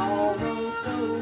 almost over.